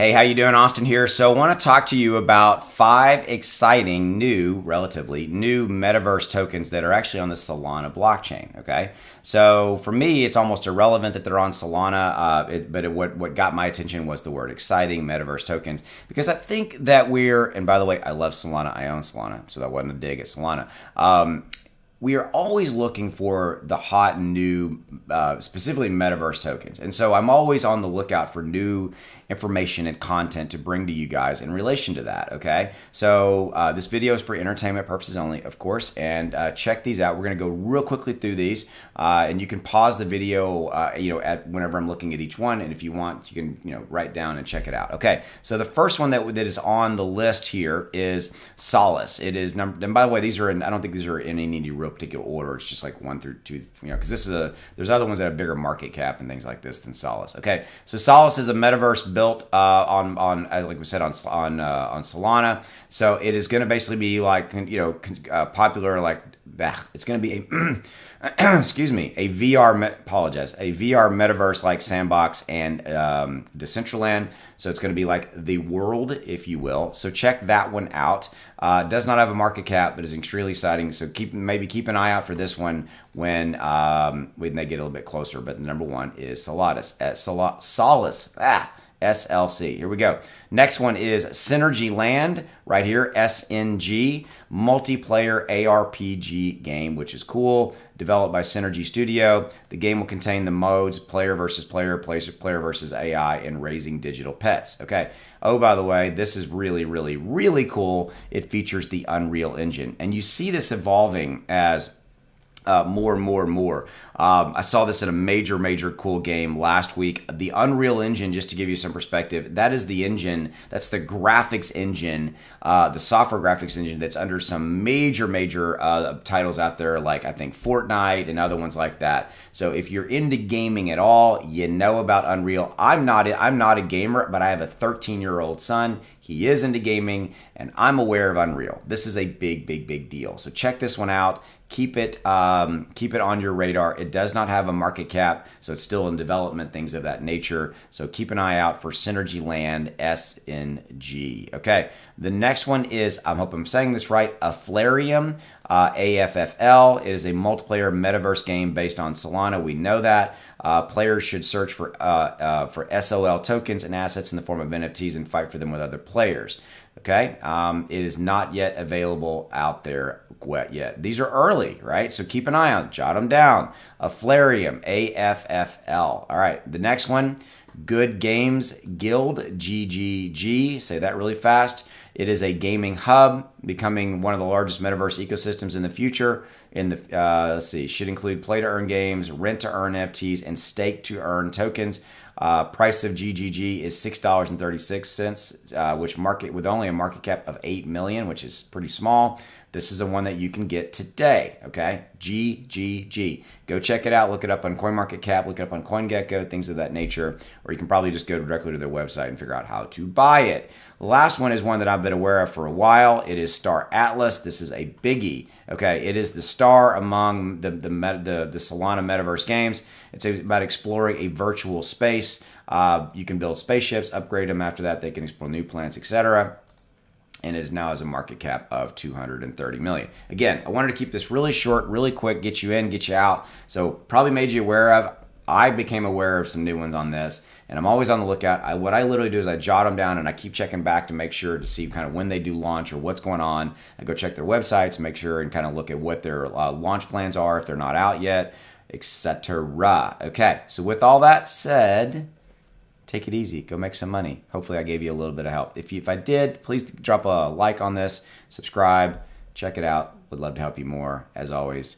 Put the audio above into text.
Hey, how you doing? Austin here. So I want to talk to you about five exciting new, relatively new metaverse tokens that are actually on the Solana blockchain. Okay, so for me, it's almost irrelevant that they're on Solana, uh, it, but it, what what got my attention was the word exciting metaverse tokens because I think that we're and by the way, I love Solana. I own Solana, so that wasn't a dig at Solana. Um, we are always looking for the hot new, uh, specifically metaverse tokens. And so I'm always on the lookout for new information and content to bring to you guys in relation to that. Okay. So uh, this video is for entertainment purposes only, of course. And uh, check these out. We're going to go real quickly through these. Uh, and you can pause the video, uh, you know, at whenever I'm looking at each one. And if you want, you can, you know, write down and check it out. Okay. So the first one that, that is on the list here is Solice. It is number, and by the way, these are in, I don't think these are in any real particular order. It's just like one through two, you know, because this is a, there's other ones that have bigger market cap and things like this than Solice. Okay. So Solice is a metaverse built uh, on on uh, like we said on on uh, on Solana. So it is going to basically be like you know uh, popular like it's going to be a excuse me a VR apologize a VR metaverse like Sandbox and um, Decentraland. So it's going to be like the world, if you will. So check that one out. Uh, does not have a market cap, but is extremely exciting. So keep maybe keep an eye out for this one when um, when they get a little bit closer. But number one is Solaris at Sol- Solice. Ah SLC. Here we go. Next one is Synergy Land, right here, SNG, multiplayer ARPG game, which is cool. Developed by Synergy Studio. The game will contain the modes player versus player, player versus AI, and raising digital pets. Okay. Oh, by the way, this is really, really, really cool. It features the Unreal Engine. And you see this evolving as uh, more and more and more. Um, I saw this in a major, major cool game last week. The Unreal Engine, just to give you some perspective, that is the engine, that's the graphics engine, uh, the software graphics engine that's under some major, major uh, titles out there, like I think Fortnite and other ones like that. So if you're into gaming at all, you know about Unreal. I'm not, I'm not a gamer, but I have a 13 year old son. He is into gaming, and I'm aware of Unreal. This is a big, big, big deal. So check this one out keep it um, keep it on your radar. It does not have a market cap, so it's still in development, things of that nature. So keep an eye out for Synergy Land SNG. Okay, the next one is I hope I'm saying this right. Afflarium, uh, AFFL. It is a multiplayer metaverse game based on Solana. We know that. Uh, players should search for uh, uh for SOL tokens and assets in the form of NFTs and fight for them with other players. Okay, um, it is not yet available out there yet. These are early, right? So keep an eye on, jot them down. Afflarium, A F F L. All right, the next one, Good Games Guild, GGG. Say that really fast. It is a gaming hub, becoming one of the largest metaverse ecosystems in the future. In the uh, let's see, should include play to earn games, rent to earn NFTs, and stake to earn tokens. Uh, price of GGG is six dollars and thirty six cents, uh, which market with only a market cap of eight million, which is pretty small. This is the one that you can get today. Okay, GGG. Go check it out. Look it up on CoinMarketCap. Look it up on CoinGecko. Things of that nature. Or you can probably just go directly to their website and figure out how to buy it. The last one is one that I've been aware of for a while. It is Star Atlas. This is a biggie. Okay, it is the star among the the the, the Solana Metaverse games. It's about exploring a virtual space. Uh, you can build spaceships, upgrade them. After that, they can explore new planets, etc. And it is now has a market cap of 230 million. Again, I wanted to keep this really short, really quick, get you in, get you out. So probably made you aware of. I became aware of some new ones on this, and I'm always on the lookout. I, what I literally do is I jot them down and I keep checking back to make sure to see kind of when they do launch or what's going on. I go check their websites, make sure and kind of look at what their uh, launch plans are if they're not out yet, etc. Okay, so with all that said, take it easy. Go make some money. Hopefully, I gave you a little bit of help. If you, if I did, please drop a like on this, subscribe, check it out. Would love to help you more. As always,